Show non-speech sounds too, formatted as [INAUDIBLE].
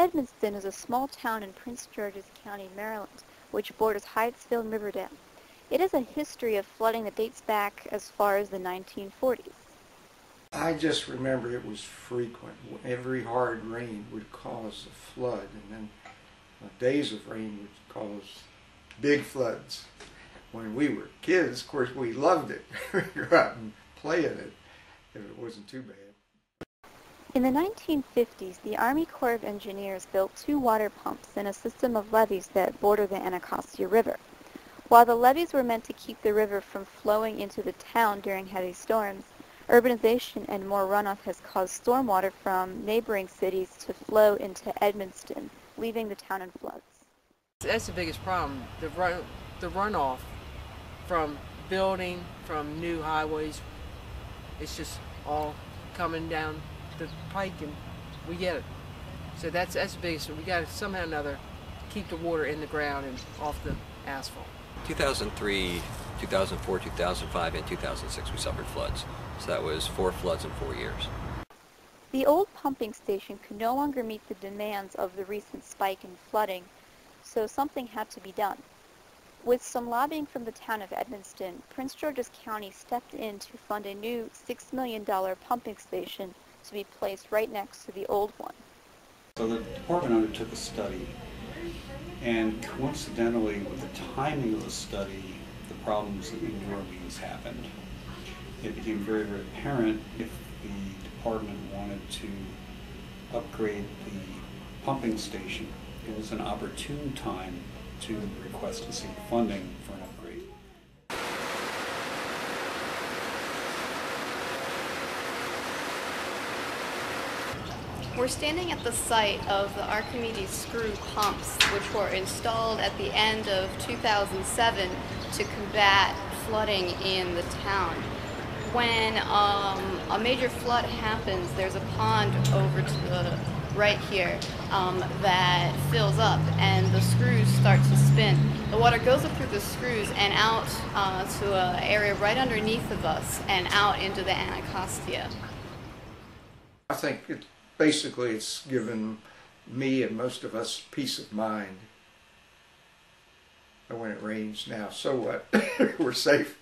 Edmonston is a small town in Prince George's County, Maryland, which borders Hyattsville and Riverdale. It has a history of flooding that dates back as far as the 1940s. I just remember it was frequent. Every hard rain would cause a flood, and then uh, days of rain would cause big floods. When we were kids, of course, we loved it. [LAUGHS] We'd go out and play in it if it wasn't too bad. In the 1950s, the Army Corps of Engineers built two water pumps in a system of levees that border the Anacostia River. While the levees were meant to keep the river from flowing into the town during heavy storms, urbanization and more runoff has caused stormwater from neighboring cities to flow into Edmonston, leaving the town in floods. That's the biggest problem. The run, the runoff from building, from new highways, it's just all coming down the pike and we get it. So that's that's the biggest. We got to somehow or another keep the water in the ground and off the asphalt. 2003, 2004, 2005, and 2006 we suffered floods. So that was four floods in four years. The old pumping station could no longer meet the demands of the recent spike in flooding, so something had to be done. With some lobbying from the town of Edmonston, Prince George's County stepped in to fund a new $6 million pumping station to be placed right next to the old one. So the department undertook a study, and coincidentally, with the timing of the study, the problems in New Orleans happened. It became very, very apparent if the department wanted to upgrade the pumping station, it was an opportune time to request and seek funding for an upgrade. We're standing at the site of the Archimedes screw pumps, which were installed at the end of 2007 to combat flooding in the town. When um, a major flood happens, there's a pond over to the right here um, that fills up and the screws start to spin. The water goes up through the screws and out uh, to an area right underneath of us and out into the Anacostia. I think basically it's given me and most of us peace of mind. And when it rains now, so what? [LAUGHS] We're safe.